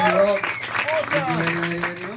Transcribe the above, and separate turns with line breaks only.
Obrigado.